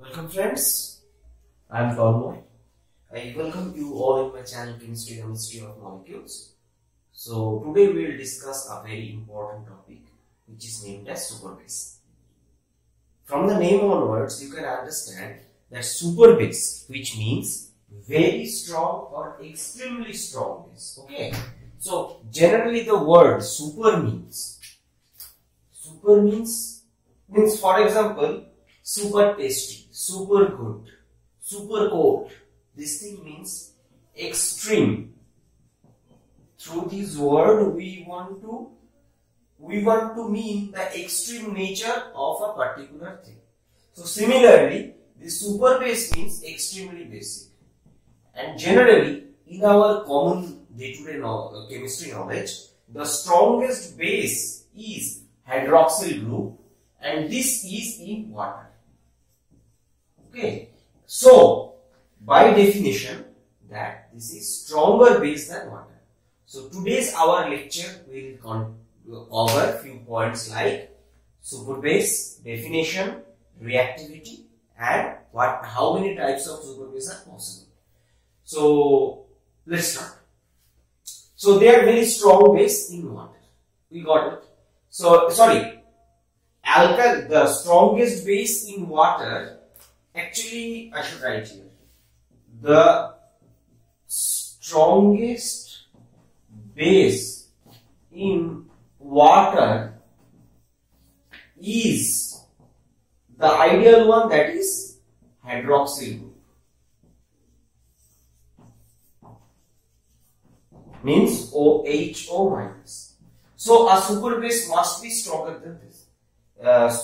Welcome friends, I am Paul I welcome you all in my channel Chemistry and Mystery of Molecules. So today we will discuss a very important topic which is named as superbase. From the name onwards you can understand that superbase which means very strong or extremely strong base. Okay. So generally the word super means super means means for example super tasty, super good, super cold. This thing means extreme. Through this word we want to we want to mean the extreme nature of a particular thing. So similarly, the super base means extremely basic. And generally, in our common day-to-day -day chemistry knowledge, the strongest base is hydroxyl group and this is in water. Okay. So, by definition, that this is stronger base than water. So, today's our lecture will cover few points like super base, definition, reactivity and what how many types of superbase are possible. So, let's start. So, they are very strong base in water. We got it. So, sorry, alkyl, the strongest base in water actually I should write here the strongest base in water is the ideal one that is hydroxyl group means OHO minus. So a super base must be stronger than this. Uh,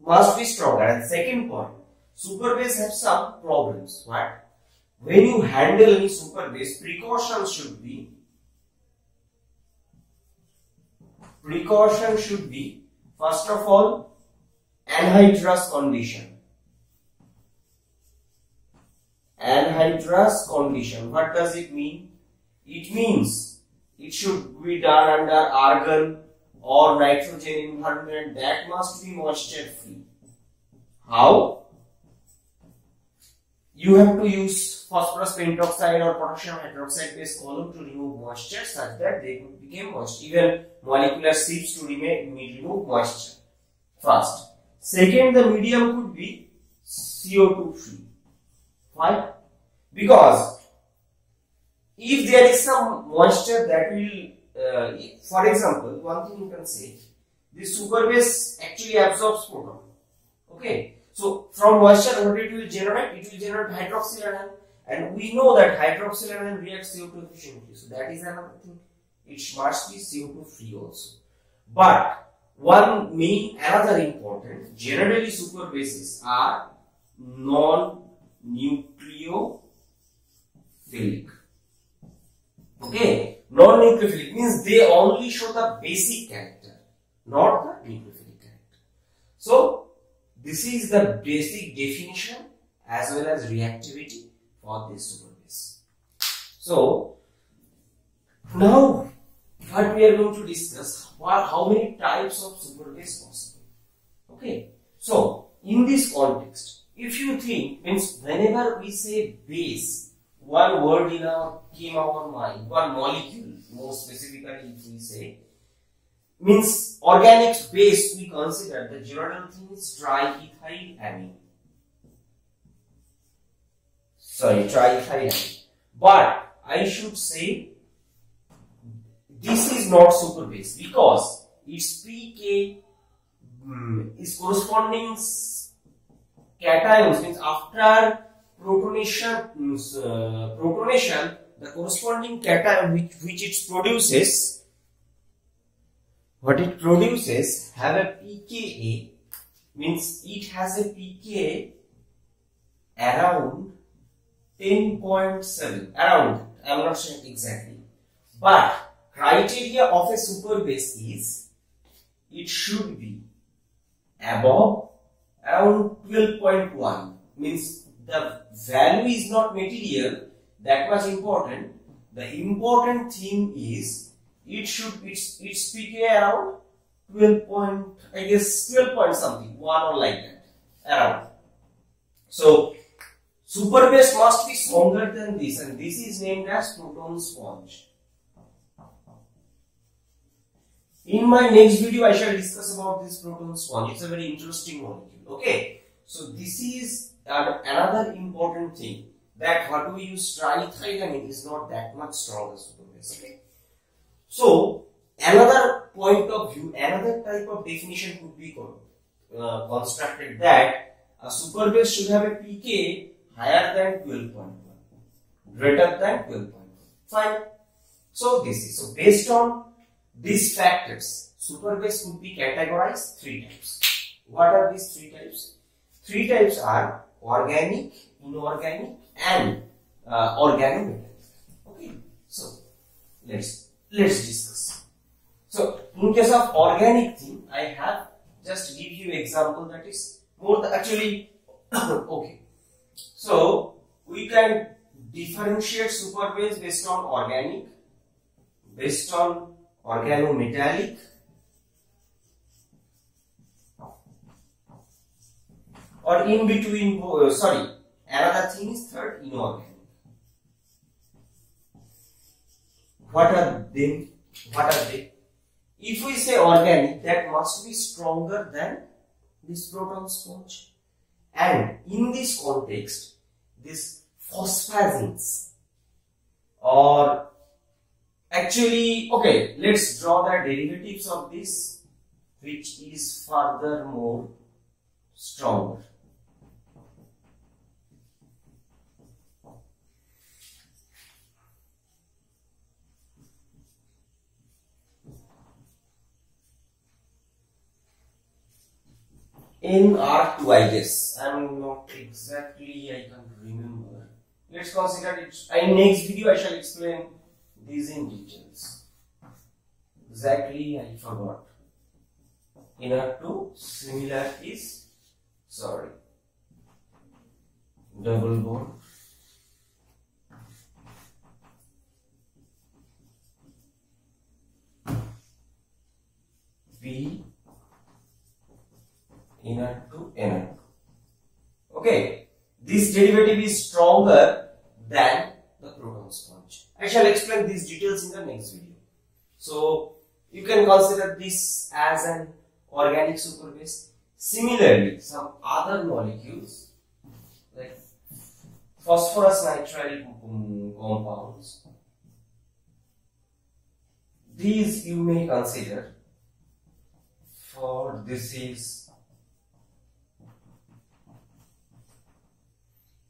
must be stronger. And second point, Superbase have some problems. What? When you handle any superbase, precaution should be precaution should be first of all anhydrous condition. Anhydrous condition. What does it mean? It means it should be done under argon or nitrogen environment that must be moisture free. How? You have to use phosphorus pentoxide or potassium hydroxide based column to remove moisture such that they could become moist. Even molecular sieves to remove moisture. First. Second, the medium could be CO2 free. Why? Because if there is some moisture that will, uh, for example, one thing you can say, the superbase actually absorbs proton. Okay. So from moisture what it will generate? It will generate hydroxyl anion and we know that hydroxyl anion reacts CO2 efficiently. So that is another thing. It must be CO2 free also. But one main another important generally super bases are non-nucleophilic. Okay, non-nucleophilic means they only show the basic character, not the nucleophilic character. So this is the basic definition as well as reactivity for this superbase. So, now what we are going to discuss are how many types of superbase possible. Okay. So, in this context, if you think means whenever we say base, one word in our came our mind, one molecule more specifically if we say means organic base we consider the general thing is triethyl amine. Sorry, triethyl amine. But I should say this is not super base because its pK um, is corresponding cations means after protonation uh, protonation the corresponding cation which, which it produces what it produces have a pKa means it has a pKa around 10.7 around I'm not sure exactly. But criteria of a super base is it should be above around 12.1 means the value is not material that much important. The important thing is it should its its pK around 12 point I guess 12 point something one or like that around So super base must be stronger than this and this is named as proton sponge. In my next video, I shall discuss about this proton sponge. It's a very interesting molecule. Okay. So this is another important thing that what we use triethylamine is not that much strong as superbase. Okay. So another point of view, another type of definition could be uh, constructed that a superbase should have a pK higher than 12.1, greater than 12.1. Fine. So this is so based on these factors, superbase could be categorized three types. What are these three types? Three types are organic, inorganic, and uh, organometallic. Okay, so let's let's discuss. So in case of organic thing, I have just give you example that is more the actually okay. So we can differentiate superbase based on organic, based on organometallic or in between uh, sorry another thing is third inorganic what are they what are they if we say organic that must be stronger than this proton sponge and in this context this phosphazenes or Actually, okay, let's draw the derivatives of this, which is furthermore stronger. In R2 I guess. I'm not exactly I can't remember. Let's consider it. In next video I shall explain these in details. Exactly, I forgot. Inner to similar is sorry. Double bond. P inner to inner. Okay, this derivative is stronger than the proton sponge. I shall explain these details in the next video. So you can consider this as an organic superbase. Similarly, some other molecules like phosphorus nitrile compounds, these you may consider for this is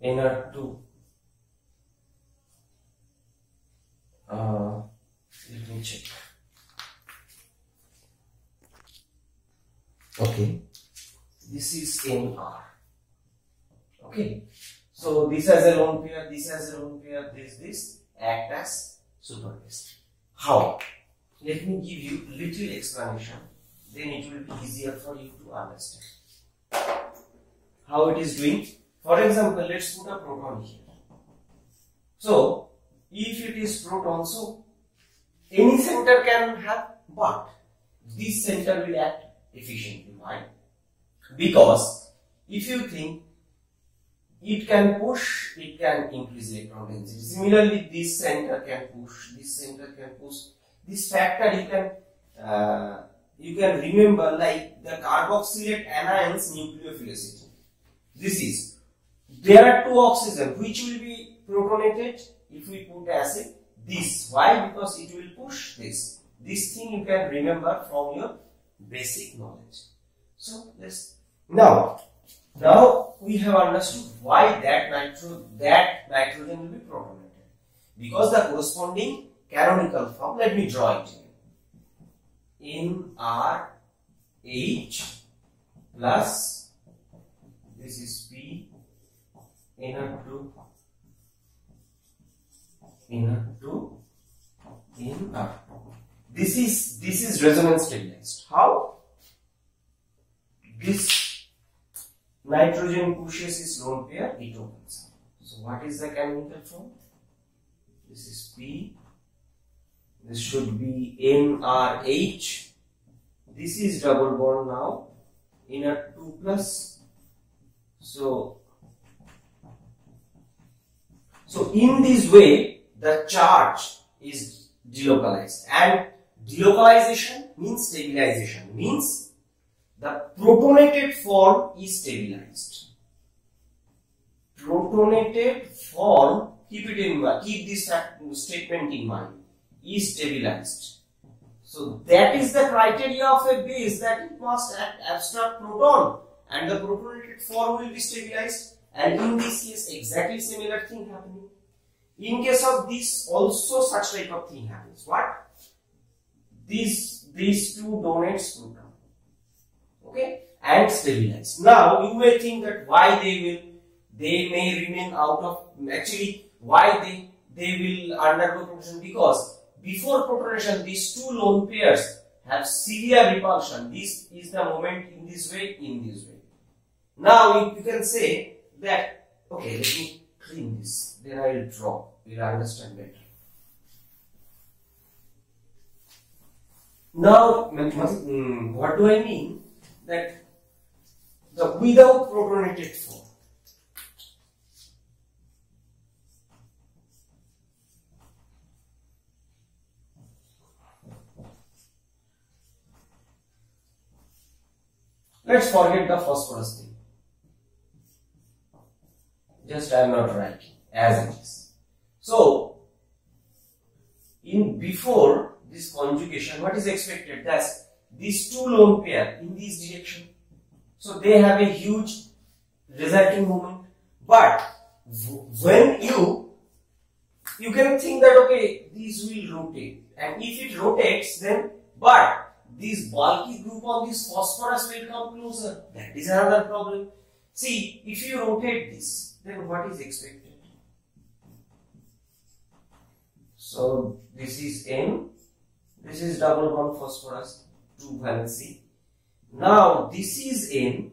inner 2 uh, let me check. Okay. This is NR okay. So this has a lone pair this has a lone pair this this act as superbase how? Let me give you little explanation then it will be easier for you to understand. How it is doing for example let's put a proton here. So if it is proton so any center can have but this center will act efficiently. Why? Because if you think it can push it can increase electron density. Similarly this center can push this center can push. This factor you can uh, you can remember like the carboxylate anions nucleophilicity this is there are two oxygen which will be protonated? If we put acid this. Why? Because it will push this. This thing you can remember from your basic knowledge. So let's now now we have understood why that nitro that nitrogen will be protonated. Because the corresponding canonical form let me draw it in R H plus this is inner 2 inner to inner. This is this is resonance stabilized. How? This nitrogen pushes its lone pair, it opens. So what is the canonical form? This is P. This should be NRH. This is double bond now. Inner 2 plus. So So in this way, the charge is delocalized and delocalization means stabilization means the protonated form is stabilized. Protonated form, keep it in mind, keep this statement in mind, is stabilized. So that is the criteria of a base that it must abstract proton and the protonated form will be stabilized and in this case exactly similar thing happening. In case of this also such type of thing happens. What? These, these two donates will come. Okay? And stabilize. Now you may think that why they will, they may remain out of, actually why they, they will undergo protonation because before protonation these two lone pairs have severe repulsion. This is the moment in this way, in this way. Now you can say that, okay, let me clean this, then I will draw, we'll understand better. Now, mm, what do I mean? That the without protonated form. Let's forget the phosphorus thing. Just I am not writing as it is. So, in before this conjugation, what is expected? That these two lone pair in this direction. So they have a huge resulting moment. But when you you can think that okay, these will rotate, and if it rotates, then but this bulky group on this phosphorus will come closer. That is another problem. See, if you rotate this, then what is expected? So this is N, this is double bond phosphorus, 2 valency. Now this is N,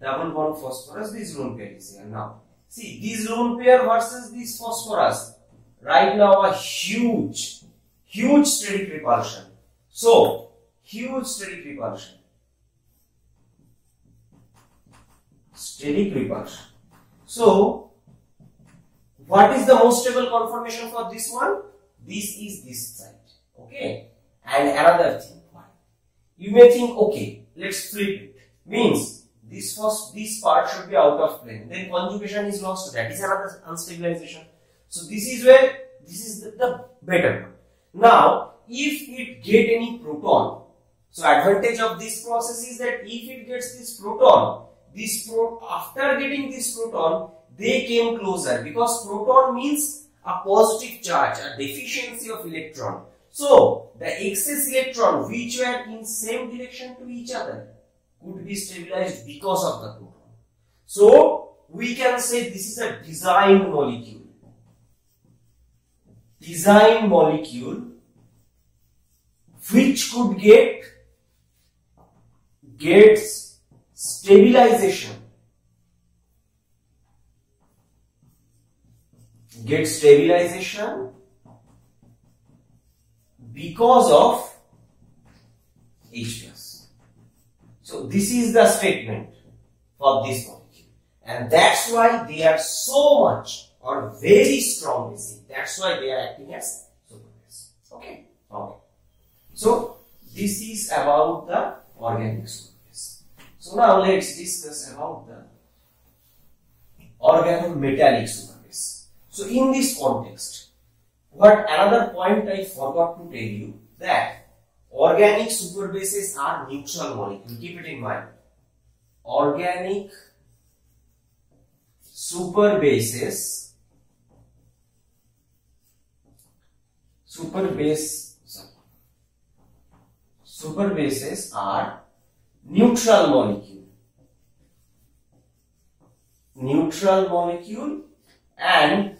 double bond phosphorus, this lone pair is here. Now see this lone pair versus this phosphorus, right now a huge, huge steric repulsion. So huge steric repulsion. Steric repulsion. So, what is the most stable conformation for this one? This is this side. Okay. And another thing. You may think, okay, let's flip it. Means this first this part should be out of plane. Then conjugation is lost. That is another unstabilization. So this is where this is the, the better one. Now, if it get any proton, so advantage of this process is that if it gets this proton, this pro after getting this proton, they came closer because proton means a positive charge, a deficiency of electron. So the excess electron which were in same direction to each other could be stabilized because of the proton. So we can say this is a designed molecule. Designed molecule which could get gets stabilization get stabilization because of H plus. So this is the statement for this molecule and that's why they are so much or very strong basic. That's why they are acting as super base. Okay. Okay. So this is about the organic superbase. So now let's discuss about the organometallic superbase. So in this context, what another point I forgot to tell you that organic superbases are neutral molecules. Keep it in mind. Organic superbases superbase superbases are neutral molecule. Neutral molecule and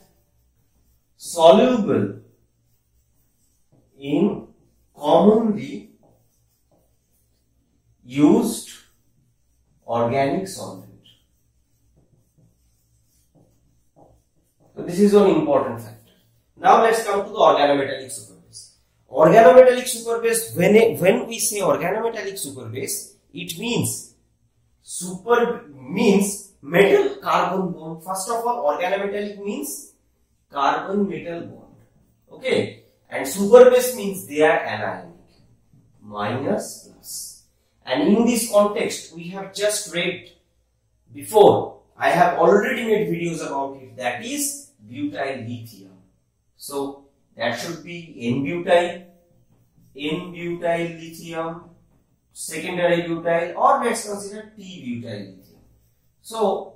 soluble in commonly used organic solvent. So this is an important factor. Now let's come to the organometallic superbase. Organometallic superbase, when, when we say organometallic superbase, it means super means metal carbon bond. First of all, organometallic means carbon metal bond. Okay. And super base means they are anionic. Minus plus. And in this context, we have just read before. I have already made videos about it. That is butyl lithium. So that should be N-butyl, N-butyl lithium, secondary butyl or let's consider T-butyl lithium. So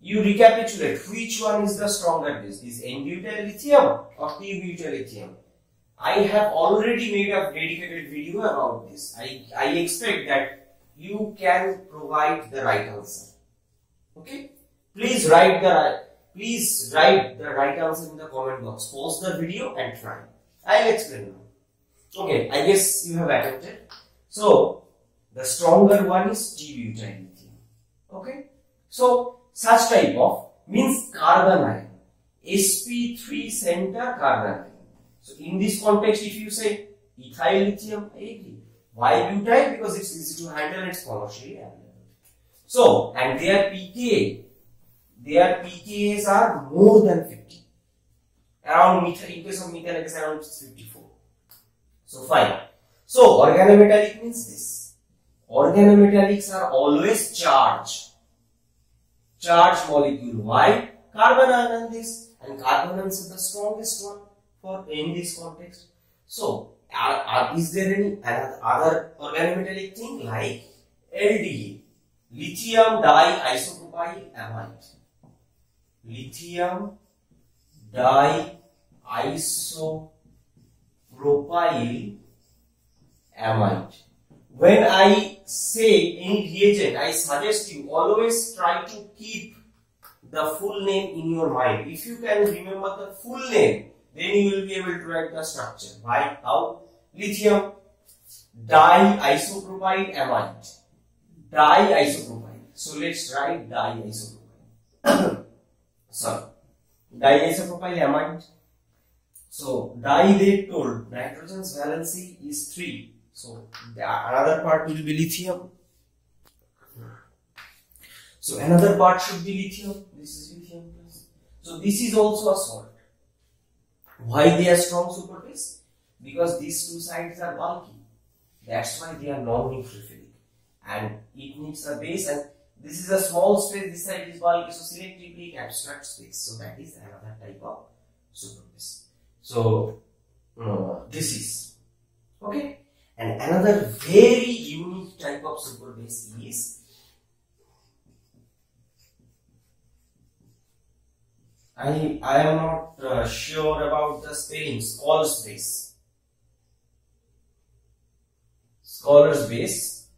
you recapitulate which one is the stronger base is N-butyl lithium or T-butyl lithium. I have already made a dedicated video about this. I, I expect that you can provide the right answer. Okay? Please write the please write the right answer in the comment box. Pause the video and try. I'll explain now. Okay, I guess you have attempted. So the stronger one is T-butyl lithium. Okay? So such type of means carbanion. sp3 center carbanion. So in this context, if you say ethyl lithium, I agree. Why butyl? Because it's easy to handle, it's commercially available. So, and their pKa, their pKa's are more than 50. Around in case of methyl, it is around 54. So fine. So organometallic means this. Organometallics are always charged. Charged molecule. Why? Carbon ion this and carbon is the strongest one for in this context. So, are, are, is there any other organometallic thing like LDA, lithium diisopropyl amide, lithium diisopropyl amide. When I say any reagent, I suggest you always try to keep the full name in your mind. If you can remember the full name, then you will be able to write the structure. Why? How? Lithium diisopropyl amide. Diisopropyl. So let's write diisopropyl. Sorry. Diisopropyl amide. So di they told nitrogen's valency is 3. So the another part will be lithium. So another part should be lithium. This is lithium plus. So this is also a salt. Why they are strong super base? Because these two sides are bulky. That's why they are non-nucleophilic. And it needs a base and this is a small space, this side is bulky, so selectively it abstracts space. So that is another type of super base. So uh, this is okay. And another very unique type of super base is I, I am not uh, sure about the spelling, Schlosser's base. Schlosser's base.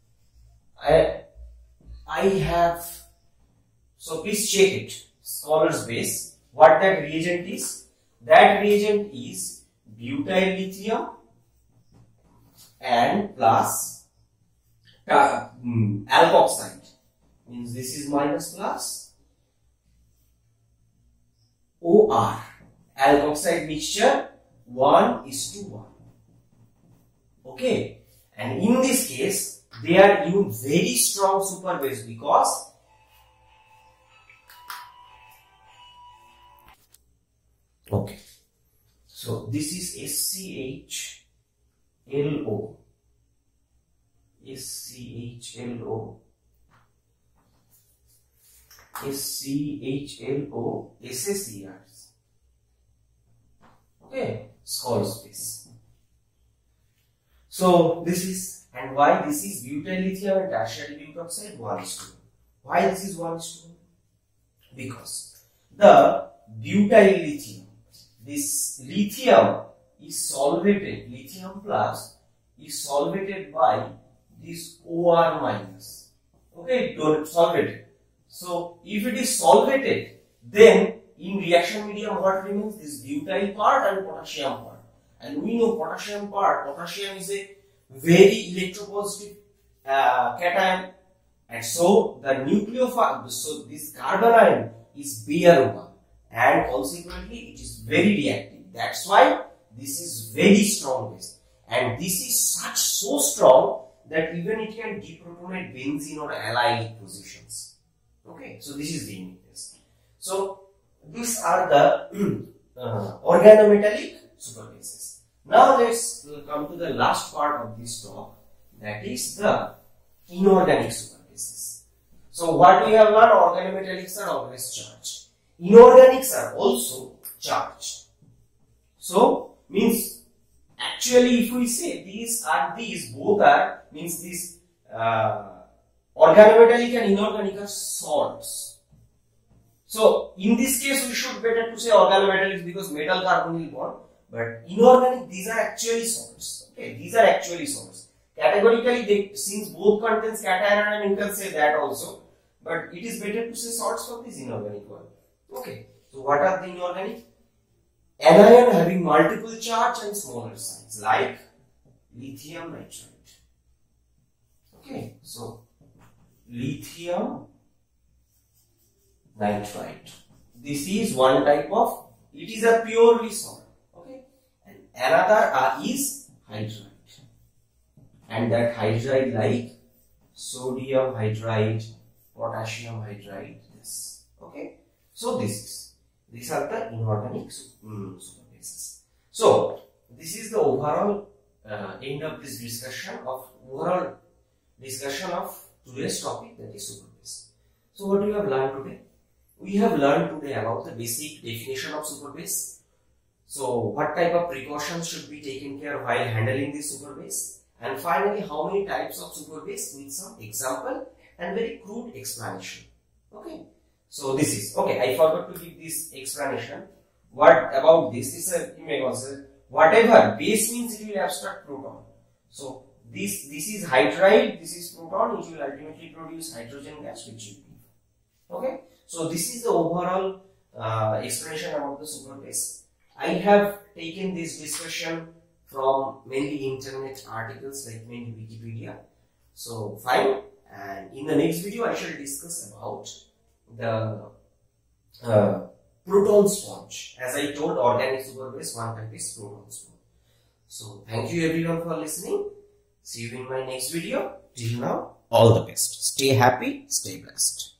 I, I have, so please check it. Schlosser's base. What that reagent is? That reagent is butyl lithium and plus uh, um, alkoxide. Means this is minus plus OR alkoxide mixture 1 is to 1. Okay. And in this case, they are in very strong super base because okay. So this is SCHLO. SCHLO SCHLO SSERs. Okay, skull space. So this is and why this is butyl lithium and tertiary butoxide 1 is to 1. Why this is 1 is to 1? Because the butyl lithium, this lithium is solvated, lithium plus is solvated by this OR minus. Okay, don't solvate it. So if it is solvated, then in reaction medium what remains? This butyl part and potassium part. And we know potassium part, potassium is a very electropositive uh, cation and so the nucleophile, so this carbanion is bare one and consequently it is very reactive. That's why this is very strong base and this is such so strong that even it can deprotonate benzene or allylic positions. Okay, so this is the uniqueness. So these are the uh, organometallic superbases. Now let's come to the last part of this talk that is the inorganic superbases. So what we have learned organometallics are always charged. Inorganics are also charged. So means actually if we say these are these both are means these uh, organometallic and inorganic are salts. So in this case we should better to say organometallic because metal carbonyl bond but inorganic these are actually salts. Okay, these are actually salts. Categorically they since both contains cation and you can say that also but it is better to say salts for this inorganic one. Okay, so what are the inorganic? Anion having multiple charge and smaller size like lithium nitride. Okay, so lithium nitride. This is one type of, it is a purely salt. Okay, and another uh, is hydride. And that hydride like sodium hydride, potassium hydride, this. Okay, so this is, these are the inorganic um, superbases. So, this is the overall uh, end of this discussion of overall discussion of today's topic that is superbase. So what we have learned today? We have learned today about the basic definition of superbase. So what type of precautions should be taken care while handling this superbase? And finally, how many types of superbase with some example and very crude explanation. Okay. So this is, okay, I forgot to give this explanation. What about this? This is a, you may consider, whatever base means it will abstract proton. So this this is hydride, this is proton, which will ultimately produce hydrogen gas, which you. Okay, so this is the overall uh, explanation about the superbase. I have taken this discussion from mainly internet articles like mainly Wikipedia. So fine, and in the next video I shall discuss about the uh, proton sponge. As I told, organic superbase one type is proton sponge. So thank you everyone for listening. See you in my next video. Till now, all the best. Stay happy, stay blessed.